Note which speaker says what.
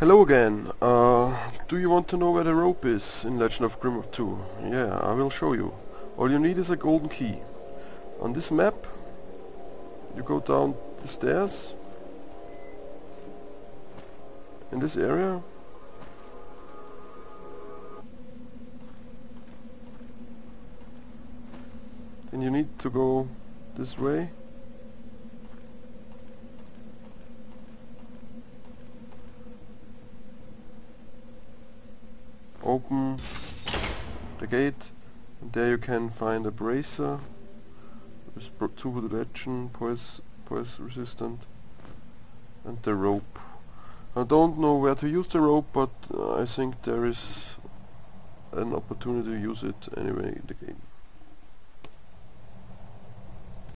Speaker 1: Hello again. Uh, do you want to know where the rope is in Legend of Grimrock 2? Yeah, I will show you. All you need is a golden key. On this map, you go down the stairs in this area. Then you need to go this way. Open the gate and there you can find a bracer with two legend, poise, poise resistant and the rope. I don't know where to use the rope but uh, I think there is an opportunity to use it anyway in the game.